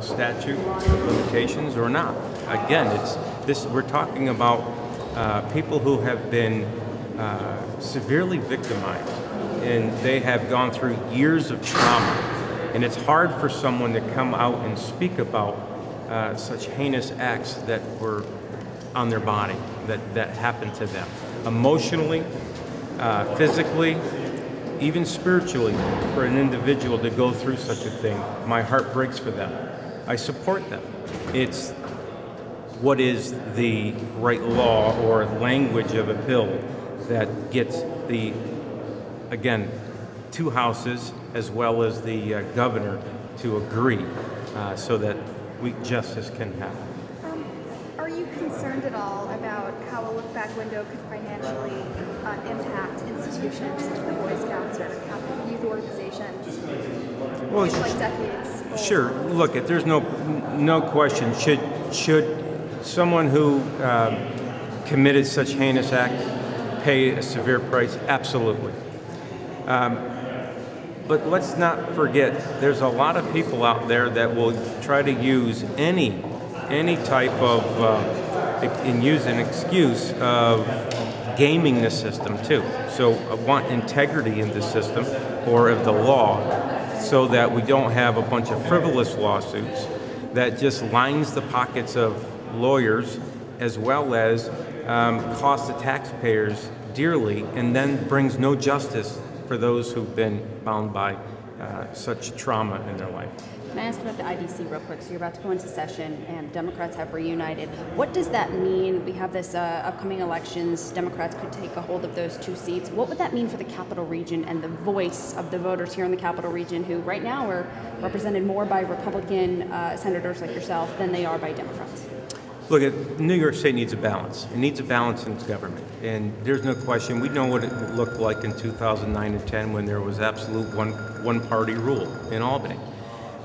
statute limitations or not. Again, it's this. We're talking about uh, people who have been uh, severely victimized, and they have gone through years of trauma, and it's hard for someone to come out and speak about uh, such heinous acts that were on their body that that happened to them, emotionally, uh, physically, even spiritually, for an individual to go through such a thing. My heart breaks for them. I support them. It's what is the right law or language of a bill that gets the, again, two houses as well as the uh, governor to agree uh, so that we, justice can happen. Um, are you concerned at all about how a look back window could financially uh, impact institutions like the Boy Scouts or Catholic youth organizations? Well, It's like decades. Sure. Look, there's no no question, should should someone who um, committed such heinous act pay a severe price? Absolutely. Um, but let's not forget, there's a lot of people out there that will try to use any any type of uh, and use an excuse of gaming the system too. So I want integrity in the system or of the law so that we don't have a bunch of frivolous lawsuits that just lines the pockets of lawyers as well as um, cost the taxpayers dearly and then brings no justice for those who've been bound by uh, such trauma in their life. Can I ask about the IDC real quick? So you're about to go into session, and Democrats have reunited. What does that mean? We have this uh, upcoming elections. Democrats could take a hold of those two seats. What would that mean for the Capital Region and the voice of the voters here in the Capital Region, who right now are represented more by Republican uh, senators like yourself than they are by Democrats? Look, at New York State needs a balance. It needs a balance in its government, and there's no question. We know what it looked like in 2009 and 10 when there was absolute one one-party rule in Albany.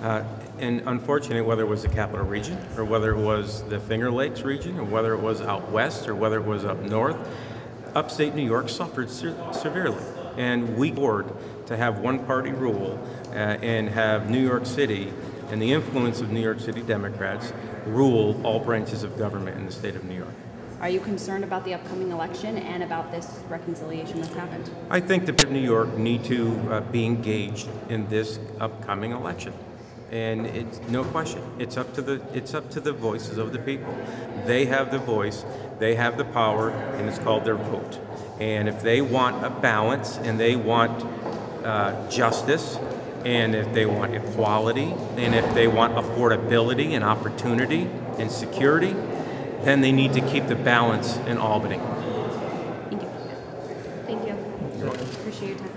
Uh, and unfortunately, whether it was the Capital Region, or whether it was the Finger Lakes region, or whether it was out west, or whether it was up north, upstate New York suffered se- severely. And we board to have one-party rule uh, and have New York City and the influence of New York City Democrats rule all branches of government in the state of New York. Are you concerned about the upcoming election and about this reconciliation that's happened? I think the people of New York need to uh, be engaged in this upcoming election. And it's no question. It's up to the it's up to the voices of the people. They have the voice, they have the power, and it's called their vote. And if they want a balance and they want uh, justice, and if they want equality, and if they want affordability and opportunity and security, then they need to keep the balance in Albany. Thank you. Thank you. Appreciate your time.